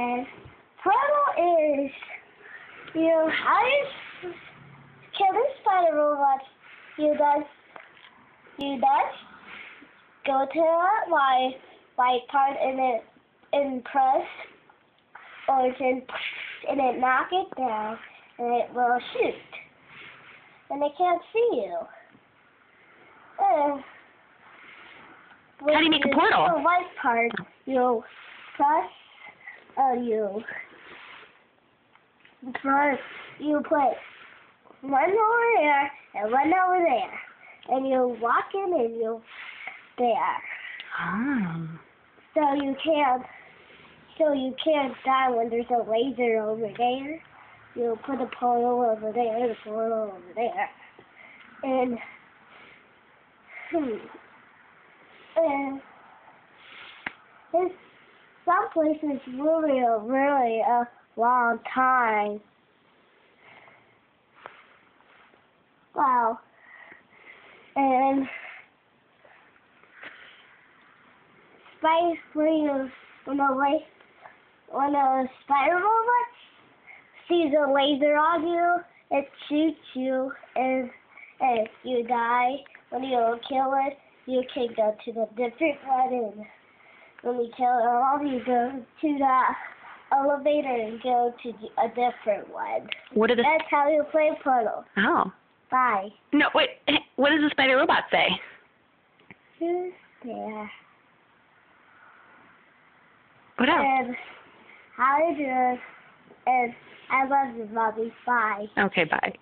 And Portal is you how you kill the spider robot. You does you does go to my white white part and it and press or then and it knock it down and it will shoot. And they can't see you. Uh, How do you make a portal? The white part, you press, uh, you press, you put one over there and one over there, and you walk in and you there. Oh. So you can't, so you can't die when there's a laser over there. You put a portal over there, a portal over there, and hmm, and it's some places really, a really a long time. Wow, and spice when a la- when a spider robot sees a laser on you, it shoots you, and and you die. When you kill it, you can go to the different one, when you kill it all, you go to the elevator and go to a different one. What did the That's how you play Portal. Oh. Bye. No, wait. What does the spider robot say? Who's there? What else? And how you doing? And I love you, mommy. Bye. Okay, bye.